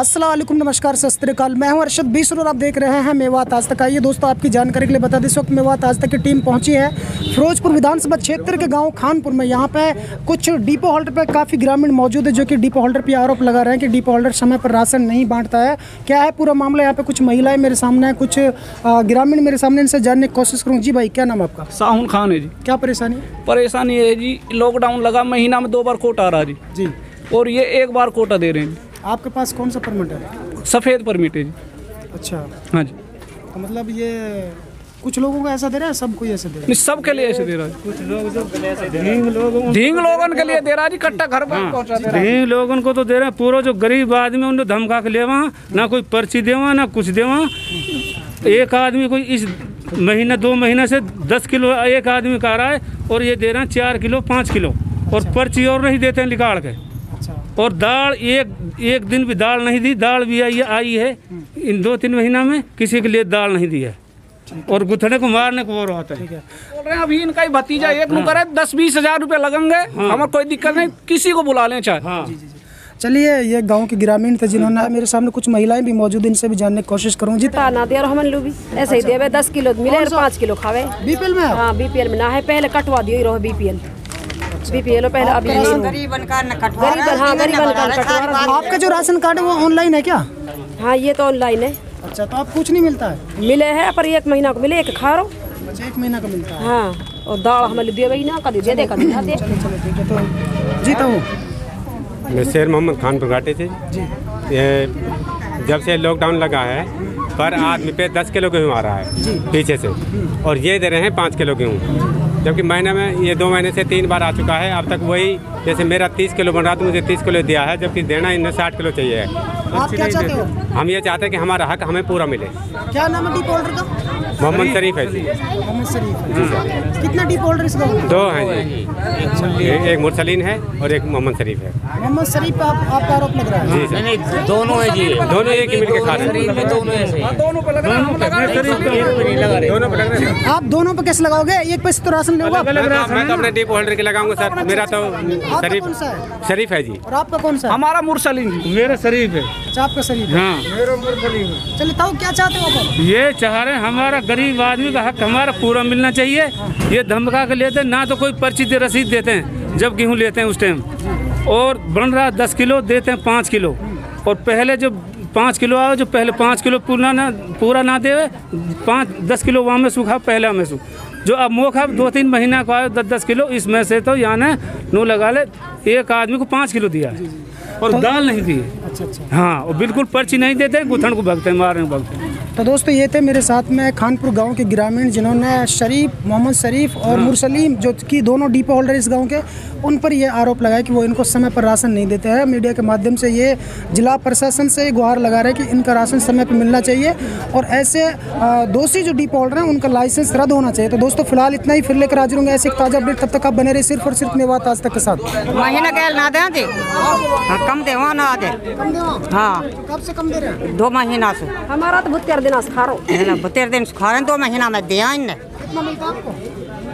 असलम नमस्कार सस्त्रकाल मैं हूँ अरशद बीस और आप देख रहे हैं मेवात आज तक। आइए दोस्तों आपकी जानकारी के लिए बता दें इस वक्त मेवात आज तक की टीम पहुँची है फिरोजपुर विधानसभा क्षेत्र के गाँव खानपुर में। यहाँ पे कुछ डिपो होल्डर पे काफ़ी ग्रामीण मौजूद है जो कि डिपो होल्डर पर आरोप लगा रहे हैं कि डिपो होल्डर समय पर राशन नहीं बांटता है। क्या है पूरा मामला? यहाँ पर कुछ महिलाएँ मेरे सामने है कुछ ग्रामीण मेरे सामने इनसे जानने की कोशिश करूँ। जी भाई क्या नाम आपका? साहुन खान है जी। क्या परेशानी परेशानी है जी लॉकडाउन लगा महीना में दो बार कोटा आ रहा जी। जी। और ये एक बार कोटा दे रहे हैं। आपके पास कौन सा परमिट है? सफ़ेद परमिट है जी। अच्छा। हाँ जी। तो मतलब ये कुछ लोगों को ऐसा दे रहा है सब कोई ऐसा दे रहा नहीं सबके लिए ऐसे दे रहा है। कुछ लोग ढींग लोगों के लिए दे रहा है जी कट्टा घर पर पहुँचा दे रहा है। ढींग लोगन को तो दे रहे हैं। पूरा जो गरीब आदमी उन्हें धमका के लेवा ना कोई पर्ची देवा ना कुछ देवा एक आदमी को इस महीने दो महीने से दस किलो एक आदमी का आ रहा है और ये दे रहे हैं चार किलो पाँच किलो। और पर्ची और नहीं देते हैं निकाल के। अच्छा और दाल एक एक दिन भी दाल नहीं दी दाल भी आई आई है। इन दो तीन महीना में किसी के लिए दाल नहीं दी है। और गुथड़े को मारने को और आता है। बोल रहे हैं अभी इनका ही भतीजा एक नु करे दस बीस हज़ार रुपए लगेंगे हमें कोई दिक्कत नहीं किसी को बुला लें चाहे। हाँ। चलिए ये गाँव के ग्रामीण थे जिन्होंने मेरे सामने कुछ महिलाएँ भी मौजूद इनसे भी जानने की कोशिश करूँ। जी। ना दे और हमन भी ऐसे ही देवे दस किलो मिले पाँच किलो खावे। बीपीएल में हाँ बीपीएल में ना है पहले कटवा दियो ही रहो बीपीएल। बीपीएल पहले अभी नहीं रहो। गरीब बनकर न कटवा गरीब हाँ कटवा आपका जो राशन कार्ड है वो ऑनलाइन है क्या? हाँ ये तो ऑनलाइन है। अच्छा तो आप कुछ नहीं मिलता है? मिले है पर एक महीना को मिले एक खा रो अच्छा एक महीना का मिलता है। हाँ और दाल हमें दे वही ना कभी दे दे कभी ना दे। चलो ठीक है तो जी तो मैं शेर मोहम्मद खान घाटे से ये जब से लॉकडाउन लगा है पर आदमी पे दस किलो गेहूँ आ रहा है पीछे से। और ये दे रहे हैं पाँच किलो गेहूँ। जबकि महीने में ये दो महीने से तीन बार आ चुका है। अब तक वही जैसे मेरा तीस किलो बन रहा था मुझे तीस किलो दिया है जबकि देना इन्हें साठ किलो चाहिए है। आप क्या चाहते हो? हम ये चाहते हैं कि हमारा हक हमें पूरा मिले। क्या नाम है डीप होल्डर का? मोहम्मद शरीफ। है जी। मोहम्मद शरीफ जी सर कितना डीप होल्डर इस गाँव में दो हैं जी। एक, मुरसलीन है और एक मोहम्मद शरीफ है। मोहम्मद शरीफ आप आपका आरोप लग रहा है? जी नहीं दोनों है जी। दोनों एक ही मिल के खा रहे हैं। दोनों ही दोनों पे लग रहा है। लगा रहे दोनों पे लग रहे। हैं। आप दोनों पे कैसे लगाओगे? एक पैसे तो राशन लोगे मैं तो, तो अपने डीप होल्डर के लगाऊँगा सर। मेरा तो शरीफ है? शरीफ है जी। और आपका कौन सा हमारा मुरसलीन। जी मेरा शरीफ है। अच्छा आपका शरीफ है। हाँ। चलिए ताऊ क्या चाहते हो आप? ये चाह रहे हैं हमारा गरीब आदमी का हक हमारा पूरा मिलना चाहिए। ये धमका के लेते हैं ना तो कोई पर्ची दे रसीद देते हैं जब गेहूँ लेते हैं उस टाइम और बन रहा दस किलो देते हैं पाँच किलो। और पहले जो पाँच किलो आओ जो पहले पाँच किलो पूरा ना पूरा ना दे पाँच दस किलो वहाँ में सूखा पहले में सूख। जो अब मोखा दो तीन महीना को आयो दस दस किलो इसमें से तो यानी नू लगा ले एक आदमी को पाँच किलो दिया है। और दाल नहीं दी। अच्छा अच्छा। हाँ और बिल्कुल पर्ची नहीं देते गुथन को भगते मारने को भगते हैं। तो दोस्तों ये थे मेरे साथ में खानपुर गाँव के ग्रामीण जिन्होंने शरीफ मोहम्मद शरीफ और मुरसलीम जो कि दोनों डिपो होल्डर इस गाँव के उन पर ये आरोप लगाया कि वो इनको समय पर राशन नहीं देते हैं। मीडिया के माध्यम से ये जिला प्रशासन से गुहार लगा रहे हैं कि इनका राशन समय पर मिलना चाहिए और ऐसे दोषी जो डिपो होल्डर हैं उनका लाइसेंस रद्द होना चाहिए। तो दोस्तों फ़िलहाल इतना ही। फिर लेकर हाजिर होंगे ऐसे एक ताज़ा अपडेट। तब तक आप बने रहे सिर्फ़ और सिर्फ़ मेवात आज तक के साथ। महीना के ना दे दे हाँ, कम दे वहाँ ना दे। हाँ। कब से कम दे रहे हैं? दो महीना से। हमारा तो भुत्तर दिन से खा रो है। ना बतेर दिन से खा रहे दो महीना में दे आए ने कितना मिलता है आपको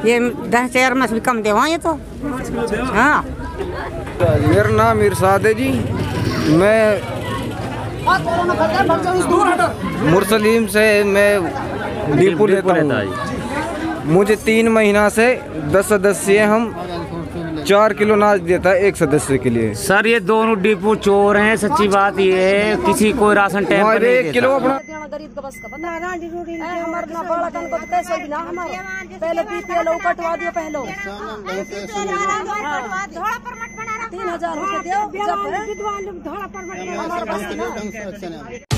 ये दस हज़ार में से भी कम दे ये तो। हाँ। मेरा नाम इरशाद है जी। मैं मुरसलीम से मैं डीपू लेता हूँ। मुझे तीन महीना से दस सदस्य हम। चार किलो अनाज देता है एक सदस्य के लिए। सर ये दोनों डिपो चोर हैं सच्ची बात ये है किसी को राशन टाइम पर हमारे एक किलो अपना देना गरीब का बस का बंदा हमारे ना बड़ा कन को कैसे भी ना हमारा पहले बीपीएल कटवा दियो पहले तीन हज़ार रुपये